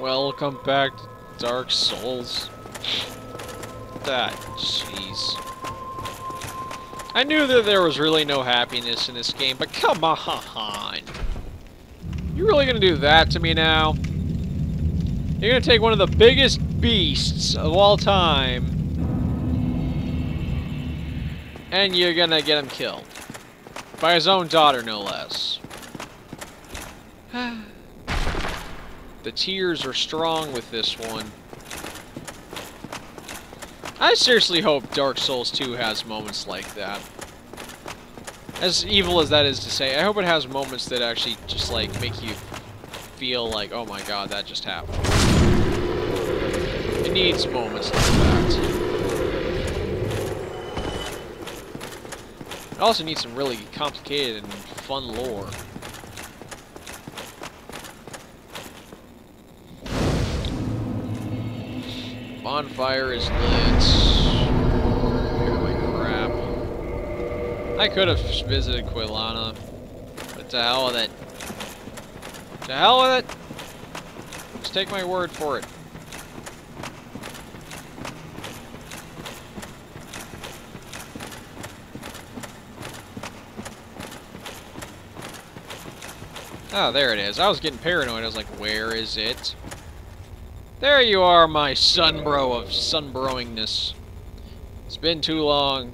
Welcome back to Dark Souls. That, jeez. I knew that there was really no happiness in this game, but come on! You really gonna do that to me now? You're gonna take one of the biggest beasts of all time, and you're gonna get him killed. By his own daughter, no less. the tears are strong with this one. I seriously hope Dark Souls 2 has moments like that. As evil as that is to say, I hope it has moments that actually just, like, make you feel like, oh my god, that just happened. It needs moments like that. It also needs some really complicated and fun lore. Bonfire is lit. Holy crap. I could have visited Quelana, but to hell with it. To hell with it! Just take my word for it. Oh, there it is. I was getting paranoid. I was like, where is it? There you are, my sunbro of sunbrowingness. It's been too long.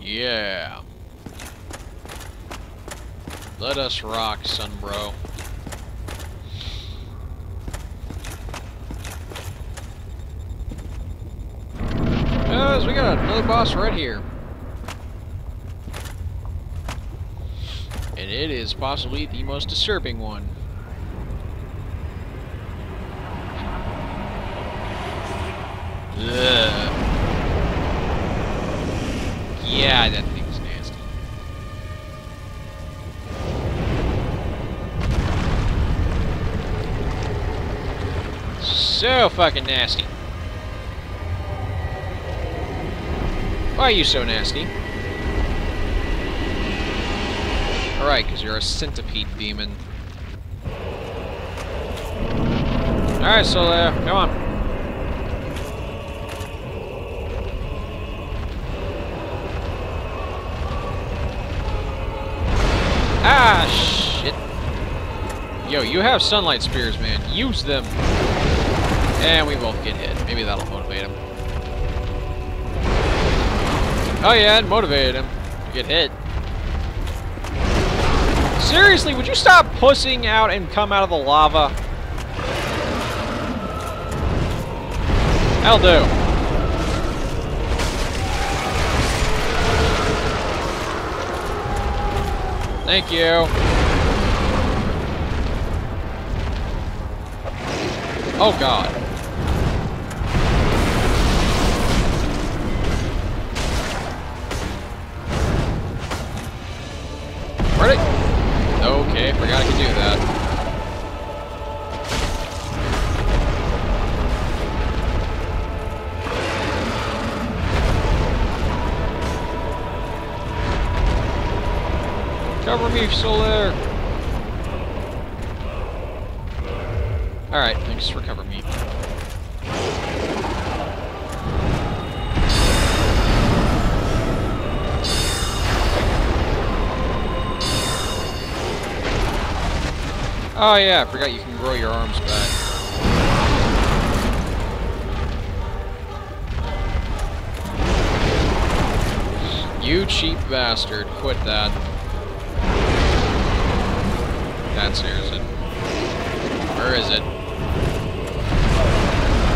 Yeah. Let us rock, sunbro. Guys, we got another boss right here. And it is possibly the most disturbing one. Ugh. Yeah, that thing's nasty. So fucking nasty. Why are you so nasty? Alright, because you're a centipede demon. Alright, so uh, come on. Ah, shit. Yo, you have sunlight spears, man. Use them. And we both get hit. Maybe that'll motivate him. Oh yeah, it motivated him to get hit. Seriously, would you stop pussing out and come out of the lava? That'll do. Thank you. Oh god. Ready? Okay, forgot I could do that. Cover me, Solaire! Alright, thanks for cover me. Oh yeah, I forgot you can grow your arms back. You cheap bastard. Quit that. That's here's it. Where is it?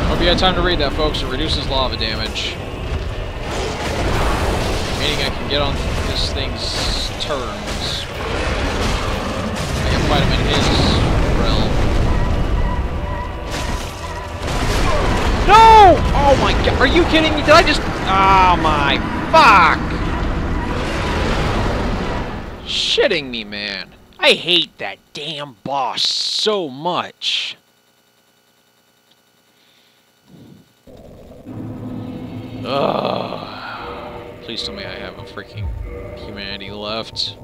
Hope you had time to read that, folks. It reduces lava damage. Meaning I can get on this thing's terms. I can fight him in his My god, are you kidding me? Did I just... Oh my fuck! Shitting me, man. I hate that damn boss so much. Ugh. Please tell me I have a freaking humanity left.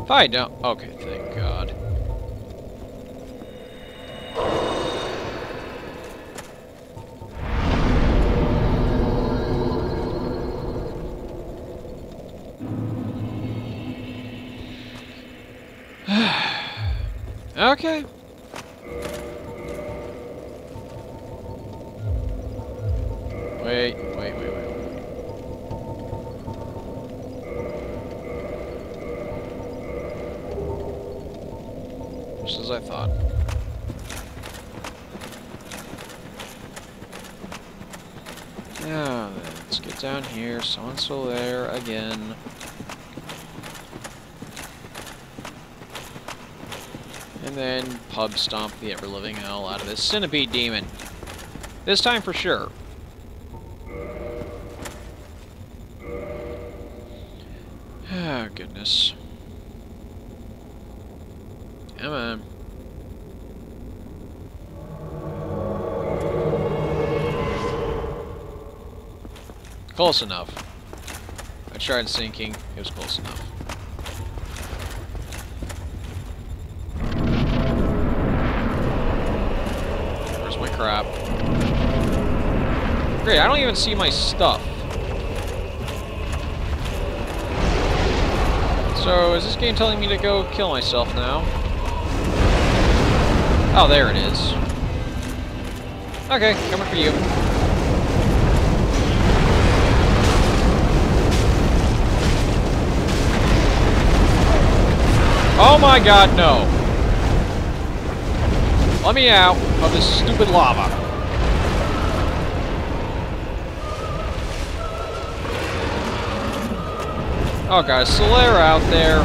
If I don't... Okay, thank God. Okay. Wait, wait, wait, wait. Just as I thought. Now let's get down here. Someone's still there again. Then pub stomp the ever-living hell out of this centipede demon. This time for sure. Oh, goodness. Come on. Close enough. I tried sinking. It was close enough. Crap? Great, I don't even see my stuff. So, is this game telling me to go kill myself now? Oh, there it is. Okay, coming for you. Oh my god, no. Let me out of this stupid lava. Oh god, Solaire out there.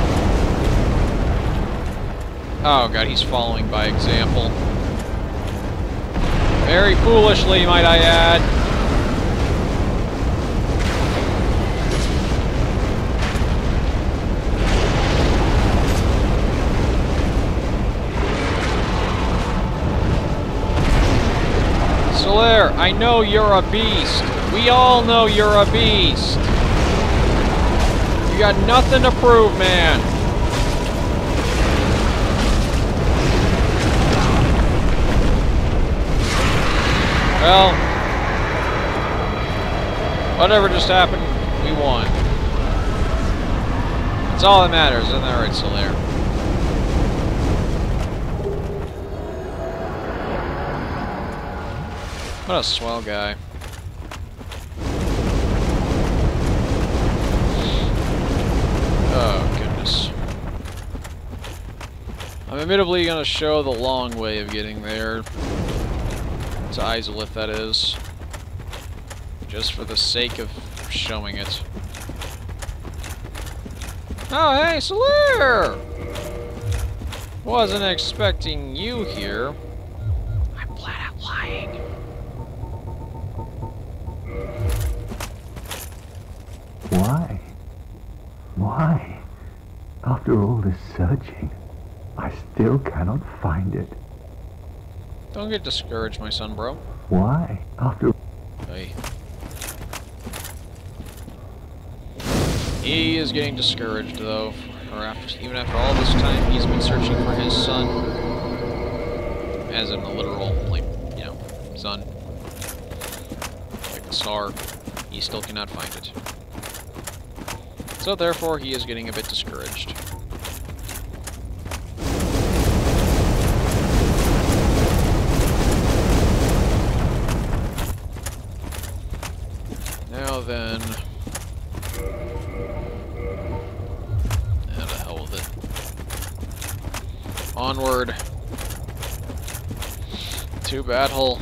Oh god, he's following by example. Very foolishly, might I add. Solaire, I know you're a beast. We all know you're a beast. You got nothing to prove, man. Well, whatever just happened, we won. That's all that matters, isn't that right, Solaire? What a swell guy. Oh, goodness. I'm admittedly going to show the long way of getting there. To Izalith, that is. Just for the sake of showing it. Oh, hey, Solaire! Wasn't expecting you here. I'm flat out lying. Why? Why? After all this searching, I still cannot find it. Don't get discouraged, my son, bro. Why? After Hey. He is getting discouraged, though, or after, even after all this time, he's been searching for his son, as in the literal, like, you know, son, like the star. He still cannot find it. So therefore, he is getting a bit discouraged. Now then... How the hell with it? Onward. To battle.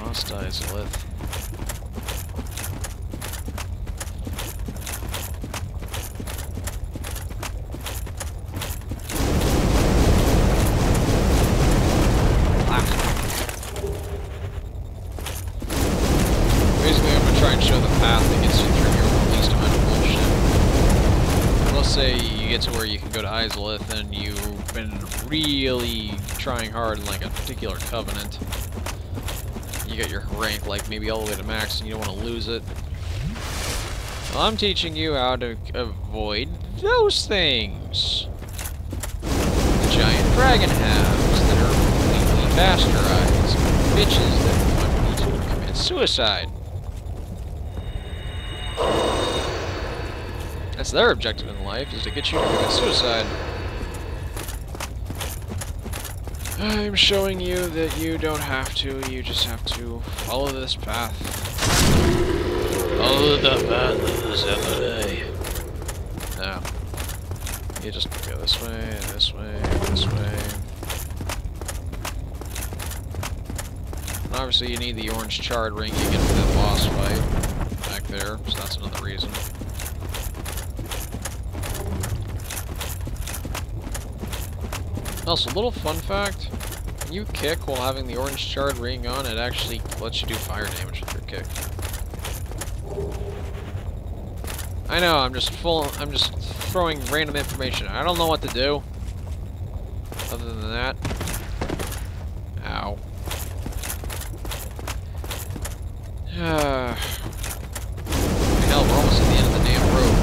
Lost Izalith. Basically, I'm gonna try and show the path that gets you through here with the least amount of bullshit. Let's say you get to where you can go to Izalith and you've been really trying hard in like a particular covenant. you got your rank like maybe all the way to max and you don't want to lose it. Well, I'm teaching you how to avoid those things. The giant dragon halves that are completely bastardized. Bitches that want you to commit suicide. That's their objective in life, is to get you to commit suicide. I'm showing you that you don't have to, you just have to follow this path. Follow the path of the samurai. Now, you just go this way, this way, this way. And obviously you need the orange charred ring you get for that boss fight back there, so that's another reason. Also, a little fun fact, when you kick while having the orange charred ring on, it actually lets you do fire damage with your kick. I know, I'm just full, I'm just throwing random information. I don't know what to do. Other than that. Ow. Hell, we're almost at the end of the damn road.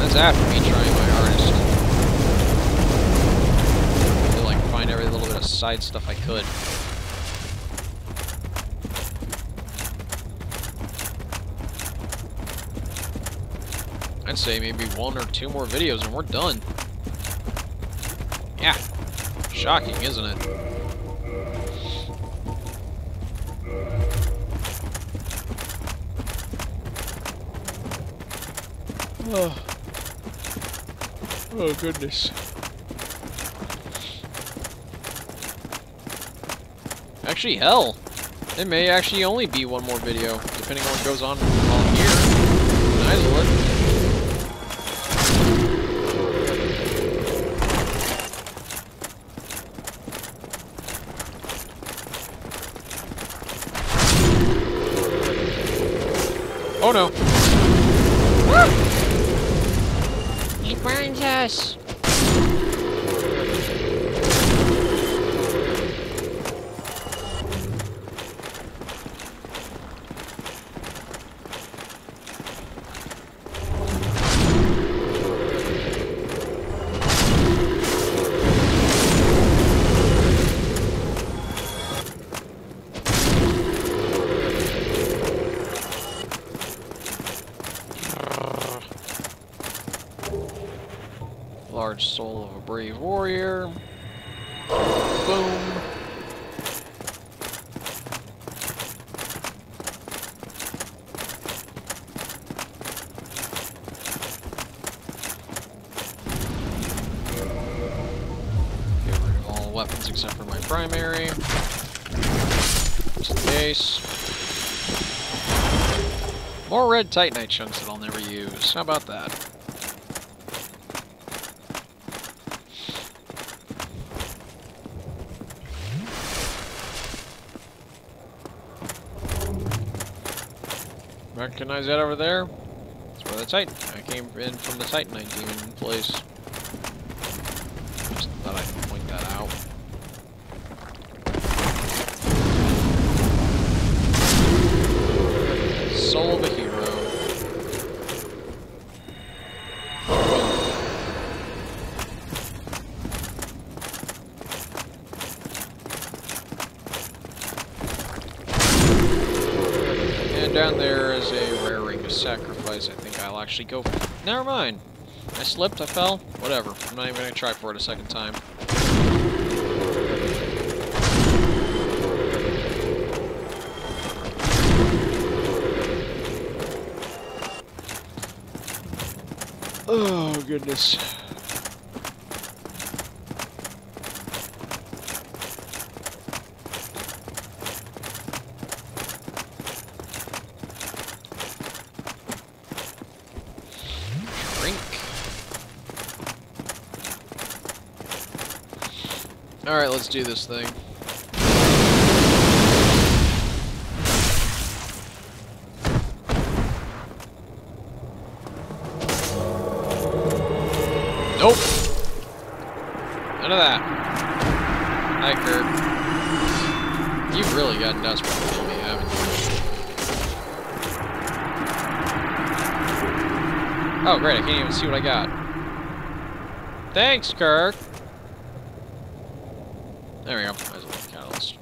That's after me trying my hardest to like find every little bit of side stuff I could. I'd say maybe one or two more videos and we're done. Yeah. Shocking, isn't it? Oh. Oh goodness. Actually, hell. It may actually only be one more video, depending on what goes on on here. Nice one. Oh no. He burns us. Primary. Just in case. More red Titanite chunks that I'll never use. How about that? Recognize that over there? That's where the Titan. I came in from the Titanite demon place. Just thought I'd point that out. Soul of a hero. Boom. And down there is a rare ring to sacrifice. I think I'll actually go. Never mind. I slipped. I fell. Whatever. I'm not even gonna try for it a second time. Oh goodness. Alright, let's do this thing. Nope. None of that. Hi, Kurt. You've really gotten desperate to kill me, haven't you? Oh, great, I can't even see what I got. Thanks, Kirk! There we go. Might as catalyst.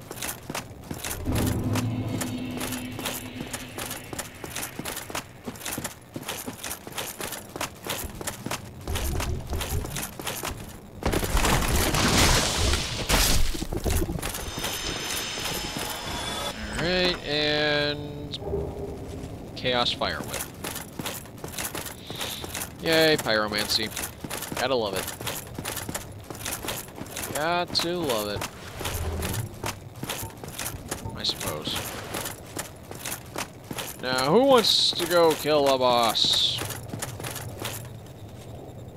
Alright, and... Chaos Fire Whip. Yay, pyromancy. Gotta love it. Got to love it. I suppose. Now, who wants to go kill a boss?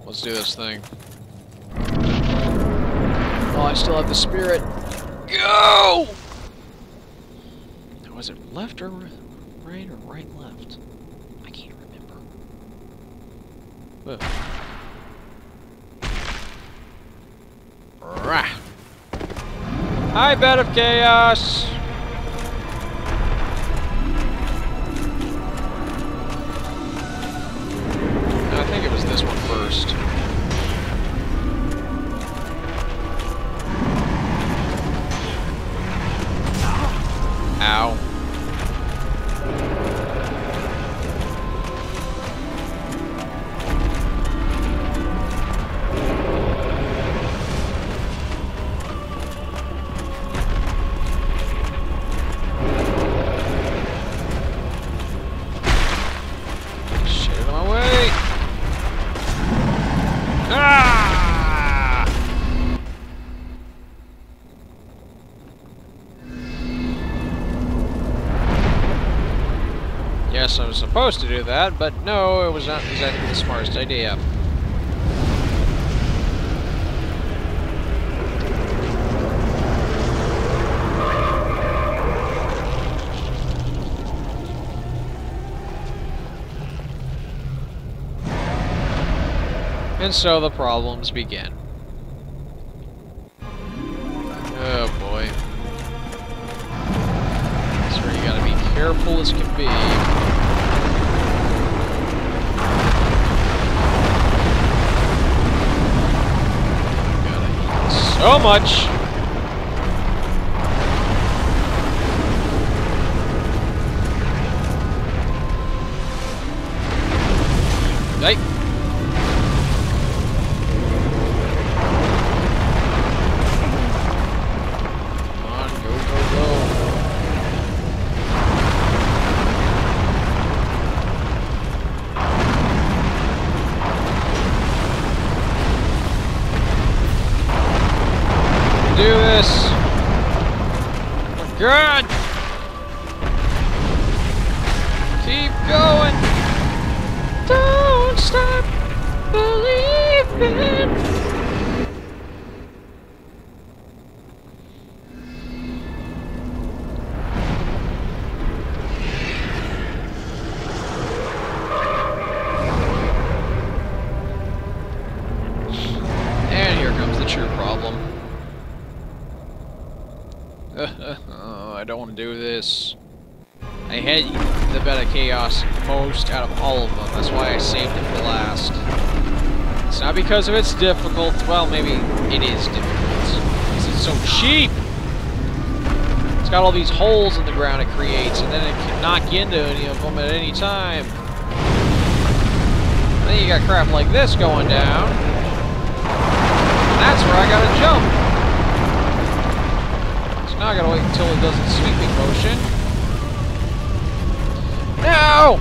Let's do this thing. Oh, I still have the spirit. Go! Now, was it left or right or right left? I can't remember. Ugh. Rah. Hi, Bed of Chaos! Supposed to do that, but no, it was not exactly the smartest idea. And so the problems begin. Oh boy. That's where you gotta be careful as can be. Gotta eat so much! Chaos most out of all of them. That's why I not because of its difficult. Well, maybe it is difficult. Because it's so cheap! It's got all these holes in the ground it creates, and then it can knock you into any of them at any time. Then you got crap like this going down. That's where I gotta jump. So now I gotta wait until it does its sweeping motion. No!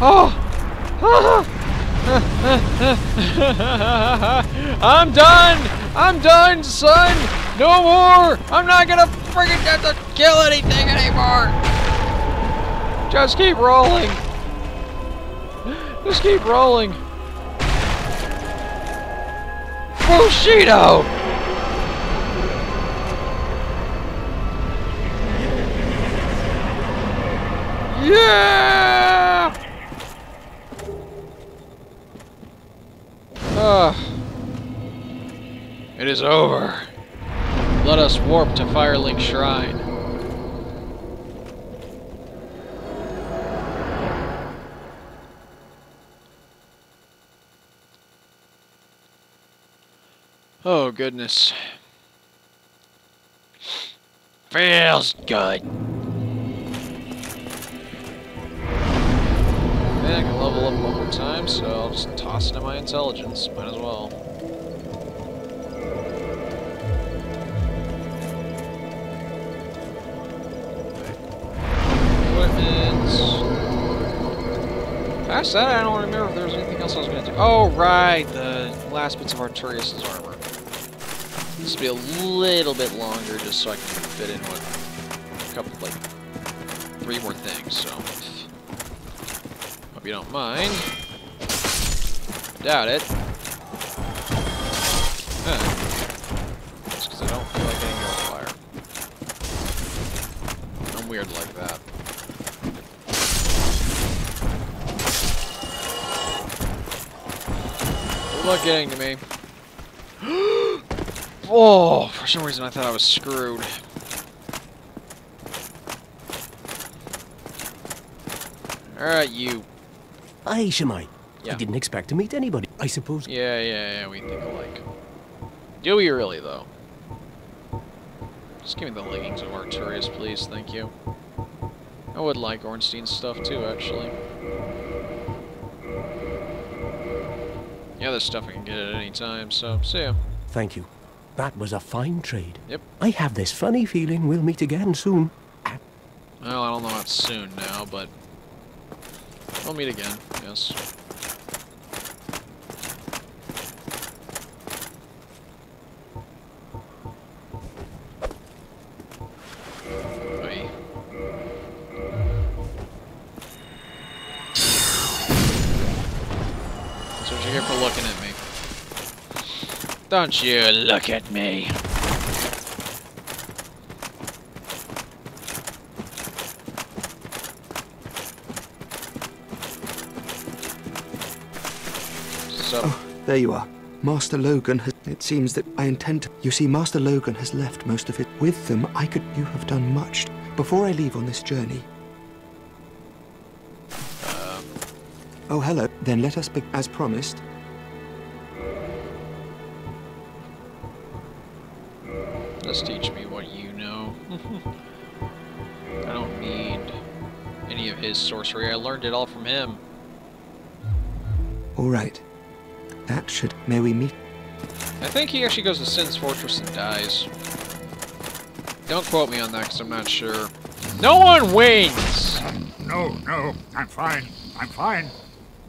Oh! Ah! I'm done! I'm done, son! No more! I'm not gonna friggin' have to kill anything anymore! Just keep rolling! Just keep rolling! Bushido! Yeah! Ugh. It is over. Let us warp to Firelink Shrine. Oh, goodness. Feels good. Time, so I'll just toss it in my intelligence. Might as well. Equipment. Past that, I don't remember if there was anything else I was going to do. Oh, right, the last bits of Artorias' armor. This will be a little bit longer just so I can fit in with a couple, like, three more things, so. Hope you don't mind. Doubt it. Huh. Just because I don't feel like getting fire. I'm weird like that. Good luck getting to me. oh, for some reason I thought I was screwed. Alright, you. Shemai. Yeah. I didn't expect to meet anybody. I suppose. Yeah, yeah, yeah, we think alike. Do we really, though? Just give me the leggings of Artorias, please, thank you. I would like Ornstein's stuff, too, actually. Yeah, this stuff I can get at any time, so, see ya. Thank you. That was a fine trade. Yep. I have this funny feeling we'll meet again soon. Well, I don't know about soon now, but... We'll meet again, yes. Oy. That's what you're here for looking at me. Don't you look at me. There you are. Master Logan has. It seems that I intend to. You see, Master Logan has left most of it. With them, I could. You have done much. Before I leave on this journey. Um. Oh, hello. Then let us be. As promised. Just teach me what you know. I don't need any of his sorcery. I learned it all from him. All right. That should. May we meet? I think he actually goes to Sen's Fortress and dies. Don't quote me on that because I'm not sure. No one wins! No, no, I'm fine. I'm fine.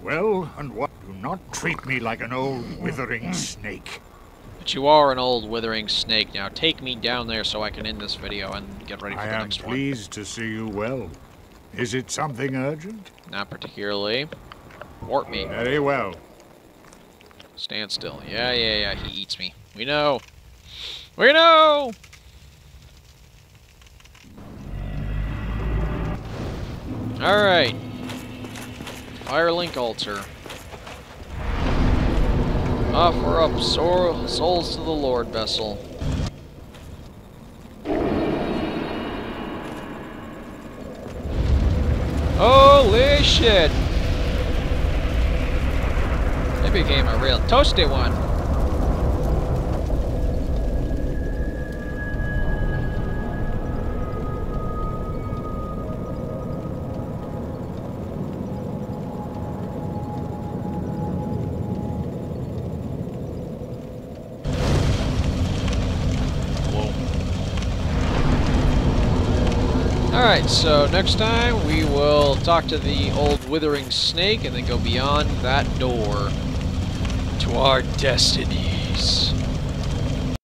Well, and what? Do not treat me like an old withering snake. But you are an old withering snake. Now take me down there so I can end this video and get ready for I the next one. I am pleased to see you well. Is it something urgent? Not particularly. Warp me. Very well. Stand still. Yeah, yeah, yeah. He eats me. We know. We know! Alright. Firelink altar. Offer up soul, souls to the Lord vessel. Holy shit! It became a real toasty one. Alright, so next time we will talk to the old withering snake and then go beyond that door our destinies.